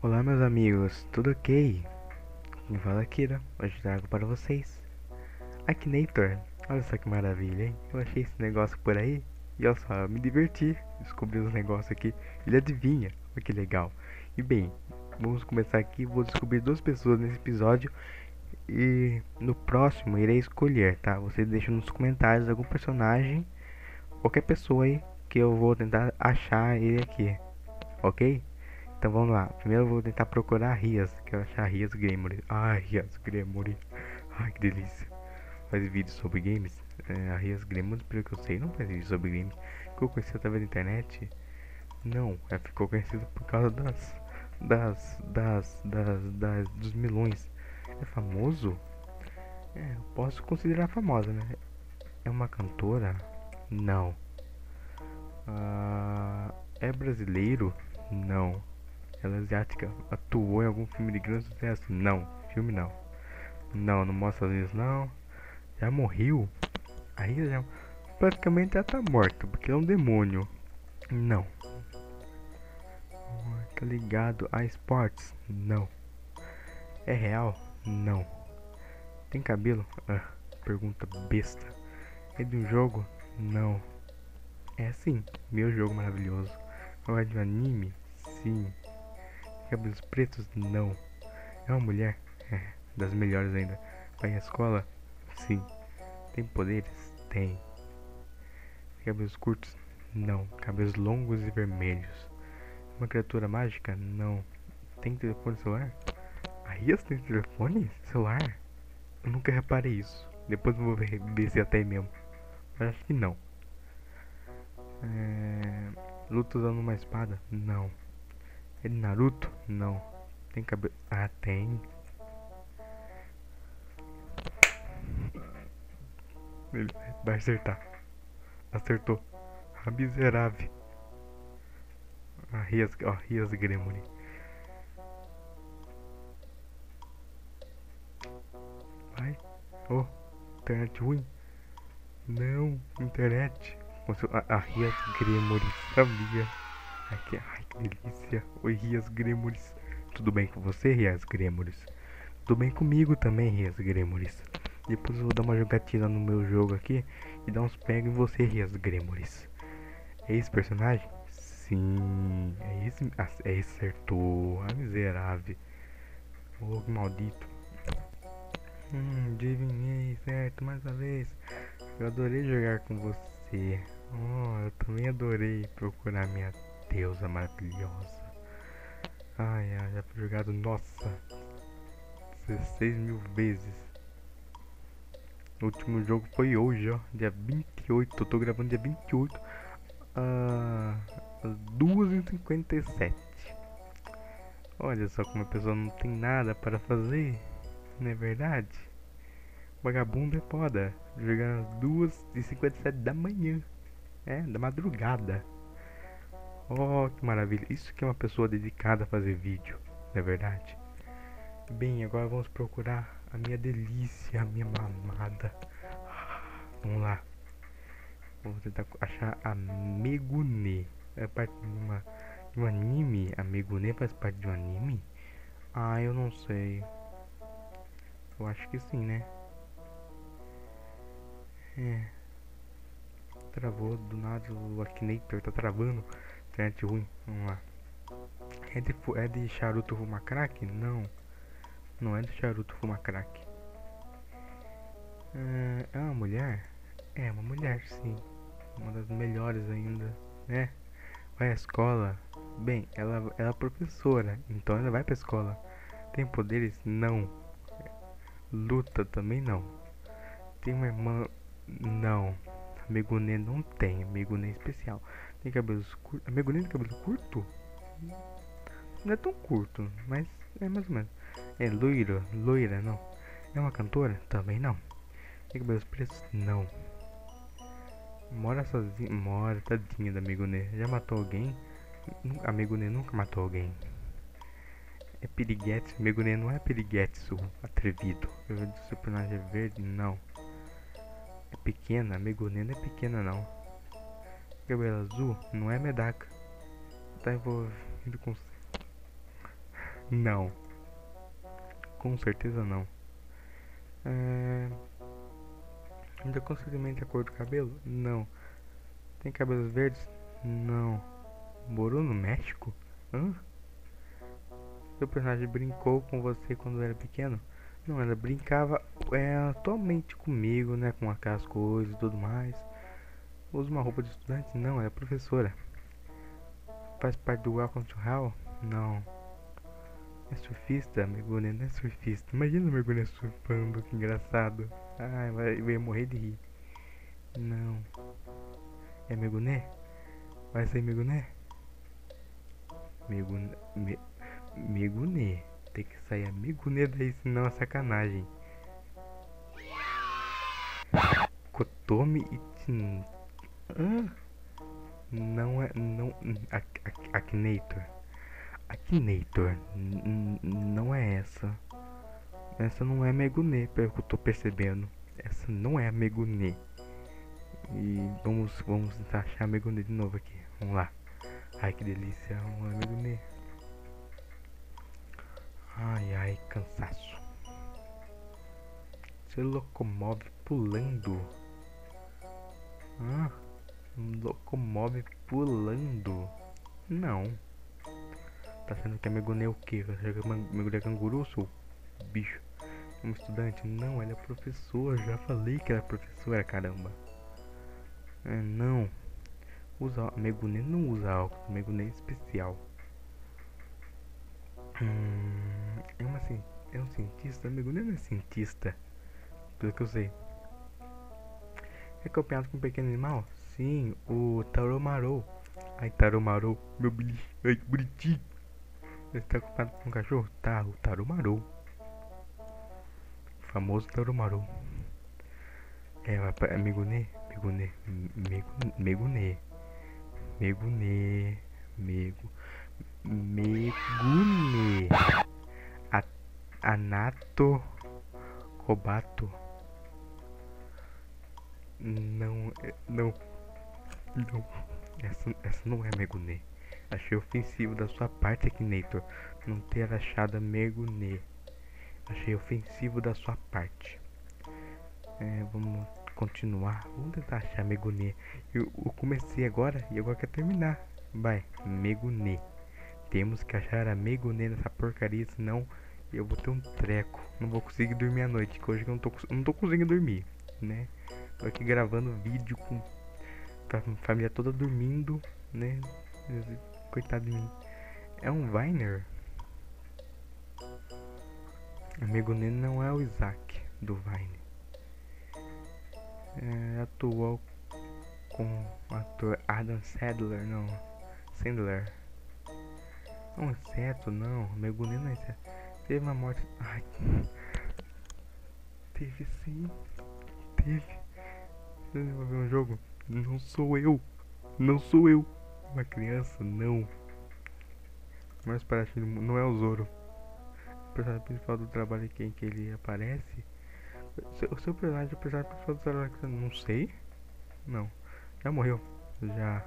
Olá meus amigos, tudo ok? Quem fala aqui, né? Hoje trago para vocês Akinator, olha só que maravilha, hein? Eu achei esse negócio por aí e olha só, me diverti Descobri os negócios aqui, ele adivinha, olha que legal E bem, vamos começar aqui, vou descobrir duas pessoas nesse episódio E no próximo irei escolher, tá? Vocês deixam nos comentários algum personagem Qualquer pessoa aí que eu vou tentar achar ele aqui Ok? Então vamos lá. Primeiro eu vou tentar procurar Rias, que eu achar Rias Gremory. Ai, Rias Gremory. Ai, que delícia. Faz vídeos sobre games. É, a Rias Gremory, pelo que eu sei, não faz vídeos sobre games. Ficou conhecido através da internet? Não, ela ficou conhecido por causa das, das, das, das, das, dos milhões. É famoso? É, eu posso considerar famosa, né? É uma cantora? Não. Ah, é brasileiro? Não. Ela é asiática. Atuou em algum filme de grande sucesso? Não. Filme não. Não, não mostra isso não. Já morreu? Aí já. Praticamente ela tá morta, porque é um demônio. Não. Tá ligado a esportes? Não. É real? Não. Tem cabelo? Ah, pergunta besta. É de um jogo? Não. É sim, meu jogo maravilhoso. É de um anime? Sim. Cabelos pretos? Não. É uma mulher? É, das melhores ainda. Vai à escola? Sim. Tem poderes? Tem. Cabelos curtos? Não. Cabelos longos e vermelhos. Uma criatura mágica? Não. Tem telefone celular? A Rias tem telefone celular? Eu nunca reparei isso. Depois eu vou ver, ver se até mesmo. Mas acho que não. É... Luta usando uma espada? Não. É de Naruto? Não. Tem cabelo. Ah, tem. Ele vai acertar. Acertou. A miserável. A Rias, ó, Rias. Vai. Oh, internet ruim. Não, internet. A, a Rias Gremlin sabia. Aqui, ai, que delícia. Oi, Rias Gremores. Tudo bem com você, Rias Gremores? Tudo bem comigo também, Rias Gremores. Depois eu vou dar uma jogatina no meu jogo aqui e dar uns pega em você, Rias Gremores. É esse personagem? Sim, é esse. Ah, é esse acertou. A miserável. Oh, que maldito. Hum, adivinhei, certo, mais uma vez. Eu adorei jogar com você. Oh, eu também adorei procurar minha deusa maravilhosa. Ai, ai, já foi jogado, nossa, 16 mil vezes. O último jogo foi hoje, ó, dia 28. Eu tô gravando dia 28, uh, 2h57. Olha só como a pessoa não tem nada para fazer, não é verdade? Vagabundo é foda, jogando às 2h57 da manhã, é, da madrugada. Oh, que maravilha. Isso que é uma pessoa dedicada a fazer vídeo, não é verdade? Bem, agora vamos procurar a minha delícia, a minha mamada. Vamos lá. Vou tentar achar a Megune. É parte de, uma, de um anime? A Megune faz parte de um anime? Ah, eu não sei. Eu acho que sim, né? É. Travou do nada o Akinator tá travando internet ruim. Vamos lá. É de, é de charuto fuma crack? Não. Não é de charuto fuma crack. É, é uma mulher? É uma mulher, sim. Uma das melhores ainda, né? Vai à escola? Bem, ela, ela é professora, então ela vai pra escola. Tem poderes? Não. Luta também não. Tem uma irmã? Não. Megune não tem, Megune é especial. Tem cabelos curtos. Tem cabelo curto? Não é tão curto, mas é mais ou menos. É loira, loira, não. É uma cantora? Também não. Tem cabelos pretos? Não. Mora sozinha? Mora, tadinha da Megune. Já matou alguém? A Megune nunca matou alguém. É piriguete? Megune não é piriguete, atrevido. Eu personagem é verde? Não. É pequena? A Megune não é pequena, não cabelo azul não é medaka. Tá envolvido com. Não. Com certeza não. É... Ainda constantemente a cor do cabelo? Não. Tem cabelos verdes? Não. Morou no México? Hã? Seu personagem brincou com você quando era pequeno? Não, ela brincava é, atualmente comigo, né? Com aquelas coisas e tudo mais. Usa uma roupa de estudante? Não, é professora. Faz parte do Welcome to Hell? Não. É surfista? Mergulha não é surfista. Imagina o mergulho surfando, que engraçado. Ai, vai, vai morrer de rir. Não. É Meguné? Vai ser Meguné? Meguné. Me. Tem que sair a Meguné daí, senão é sacanagem. Kotomi Itin. Não é. Não. Akinator. Akinator. Não é essa. Essa não é Meguné, pelo que eu tô percebendo. Essa não é a Meguné. E vamos, vamos tentar achar a Meguné de novo aqui. Vamos lá. Ai que delícia, uma Meguné. Ai ai, cansaço. Se locomove pulando. Ah, locomove pulando. Não. Tá sendo que é Meguné o quê? Que é Meguné canguru, seu bicho? Um estudante? Não, ela é professora. Já falei que ela é professora, caramba. É, não. Usa Meguné não usa álcool. Meguné é especial. Hum, é, uma, é um cientista? Meguné não é cientista. Pelo que eu sei. É copiado com um pequeno animal? Sim, o Taromarou. Ai, Taromarou, meu bicho. Ai, bonitinho. Você tá ocupado com um cachorro? Tá, o Taromarou. O famoso Taromarou. É, é Meguné, Meguné, Meguné, Meguné, Megu, Meguné, Anato, Kobato. Não, não, não. Essa, essa não é Meguné. Achei ofensivo da sua parte, Akinator, não ter achado a Meguné. Achei ofensivo da sua parte. É, vamos continuar. Vamos tentar achar Meguné. Eu, eu, comecei agora e agora quer terminar. Vai, Meguné. Temos que achar a Meguné nessa porcaria, senão eu vou ter um treco. Não vou conseguir dormir à noite, que hoje eu não tô, não tô conseguindo dormir, né? Tô aqui gravando vídeo com a família toda dormindo, né? Coitado de mim. É um Viner? Amigo Nene não é o Isaac do Vine. É, atuou com o ator Adam Sandler, não. Sandler. É um inseto, não. Amigo Nene não é inseto. Teve uma morte. Ai. Teve sim. Teve. Você vai ver um jogo? Não sou eu. Não sou eu. Uma criança, não. Mas parece não é o Zoro. O personagem principal do trabalho em que, que ele aparece. O seu personagem, o personagem principal do trabalho não sei. Não. Já morreu. Já.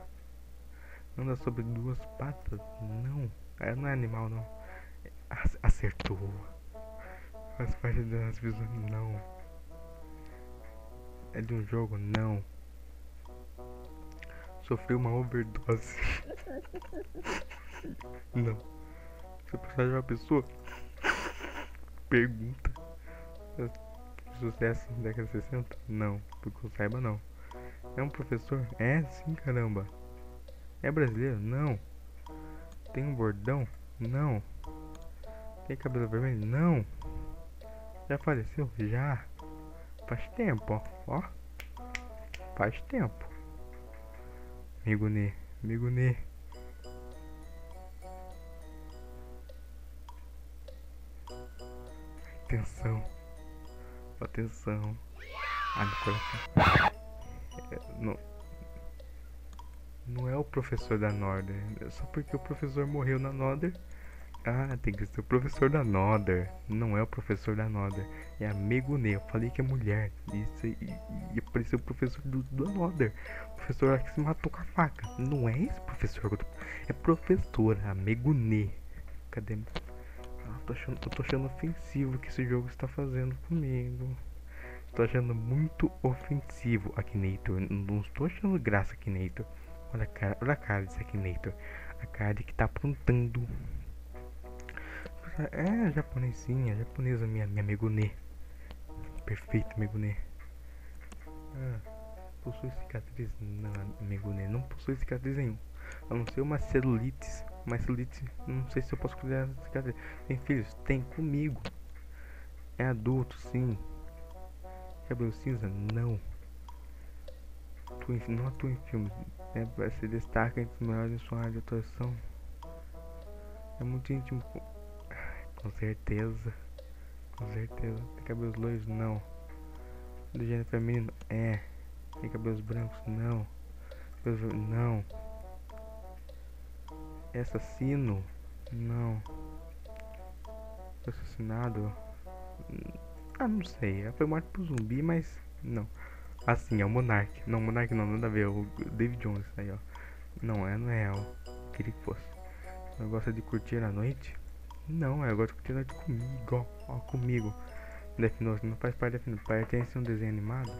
Anda sobre duas patas? Não. É, não é animal, não. Acertou. Faz parte das visões? Não. É de um jogo? Não sofreu uma overdose. Não. Você precisa de uma pessoa? Pergunta. Sucesso na década de 60? Não, porque eu saiba não. É um professor? É sim, caramba. É brasileiro? Não. Tem um bordão? Não. Tem cabelo vermelho? Não. Já faleceu? Já. Faz tempo, ó. ó. Faz tempo. Meguné, Meguné. Atenção. Atenção. Ah, no coração. É, não, não é o professor da Norder. É só porque o professor morreu na Norder ah, tem que ser o professor da Nodder. Não é o professor da Nodder. É a Meguné. Eu falei que é mulher. Isso e, e apareceu o professor do, do Nodder. O professor que se matou com a faca. Não é esse professor. É professora, a Meguné. Cadê? tô achando, eu tô achando ofensivo o que esse jogo está fazendo comigo. Estou achando muito ofensivo Akinator. Não estou achando graça Akinator. Olha a cara, olha a cara desse Akinator. A cara de que tá aprontando. É, japonesinha, japonesa, minha, minha Megune. Perfeito, Megune. Ah, possui cicatriz? Não, Megune, não possui cicatriz nenhum. A não ser uma celulites. Uma celulite, não sei se eu posso cuidar da cicatriz. Tem filhos? Tem comigo. É adulto, sim. Cabelo cinza? Não. Em, não atua em filmes. É, se destaca entre os melhores em sua área de atuação. É muito íntimo. Com certeza. Com certeza. Tem cabelos loiros? Não. Do gênero feminino? É. Tem cabelos brancos? Não. Cabelos... Não. É assassino? Não. Foi assassinado? Ah, não sei. Ela foi morta por zumbi, mas não. Assim, é o Monark. Não, Monark não, nada a ver. O David Jones aí, ó. Não, é, não é. Eu queria que fosse. Você gosta de curtir a noite? Não, eu gosto de curtir a noite comigo, ó. ó comigo. Death Note não faz parte da Death Note. Pertence a um desenho animado?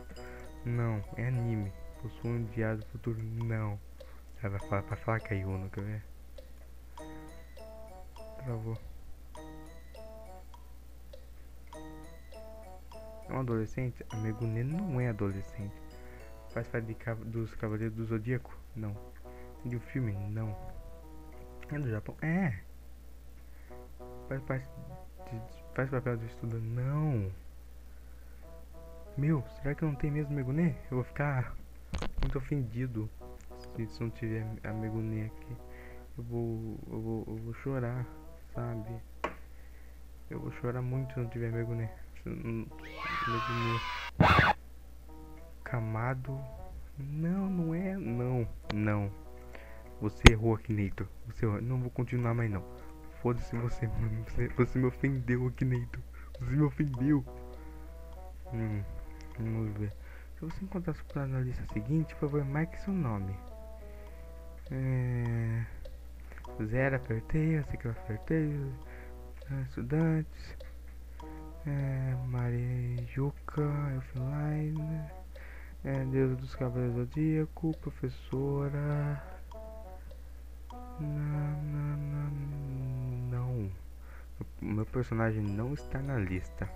Não, é anime. Possui um diário do futuro? Não. Ela vai falar, vai falar que é Yuno, quer ver? Travou. É um adolescente? A Megune não é adolescente. Faz parte de, dos Cavaleiros do Zodíaco? Não. De um filme? Não. É do Japão? É. Faz parte de, faz papel de estudante? Não. Meu, será que não tem mesmo Megune? Eu vou ficar muito ofendido se, se não tiver a Megune aqui. Eu vou, eu vou, eu vou chorar, sabe? Eu vou chorar muito se não tiver Megune. Camado. Não, não é. Não, não. Você errou, Akinator. Você errou. Não vou continuar mais não. Foda-se você. Você, você me ofendeu, Akinator. Você me ofendeu. Hum, vamos ver. Se você encontrar sua na lista seguinte, por favor, marque seu nome. É... Zero, apertei. Eu sei que eu apertei. Estudantes é, Marijuca, Elfline, é, Deus dos Cavaleiros Zodíaco, Professora. Não, não, não. Meu personagem não está na lista.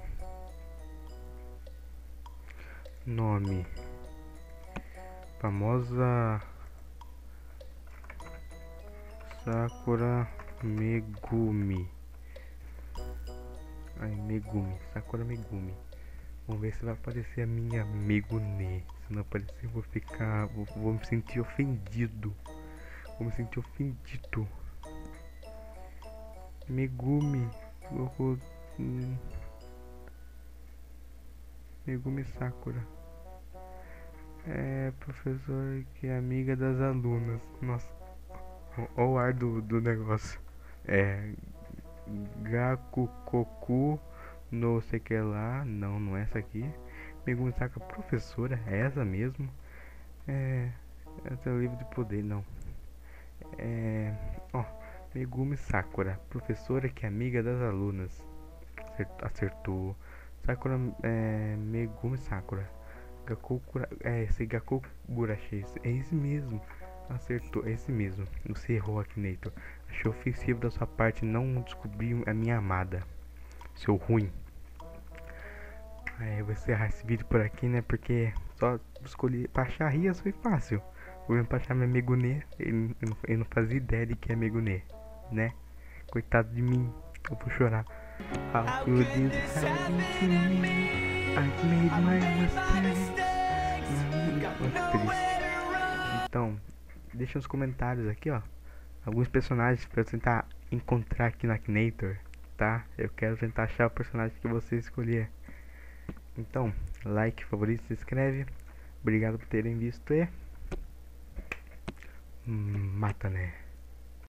Nome: Famosa Sakura Megumi. Ai, Megumi, Sakura Megumi. Vamos ver se vai aparecer a minha Megune. Se não aparecer, vou ficar. Vou, vou me sentir ofendido. Vou me sentir ofendido. Megumi. Hum. Megumi Sakura. É, professor que é amiga das alunas. Nossa. Olha o ar do, do negócio. É, Gakukoku no sei que lá. Não, não é essa aqui. Megumi Saka, professora, é essa mesmo? É. Essa é o livro de poder, não. É. Megumi Sakura, professora que é amiga das alunas. Acertou. Sakura, é. Megumi Sakura. Gakokura, é esse Gakogurashi, é esse mesmo. Acertou, é esse mesmo. Você errou, Akinator. Achei ofensivo da sua parte não descobrir a minha amada. Seu ruim. É, eu vou encerrar esse vídeo por aqui, né? Porque só escolhi pra achar Rias foi fácil. Vou pra achar minha Megunê. Ele, ele não fazia ideia de que é Megunê, né? Coitado de mim, eu vou chorar. How could this happen to me? I've made my. Muito triste. Então, deixa nos comentários aqui, ó alguns personagens para eu tentar encontrar aqui no Akinator, tá? Eu quero tentar achar o personagem que você escolher. Então, like, favorito, se inscreve. Obrigado por terem visto e... Mata, né?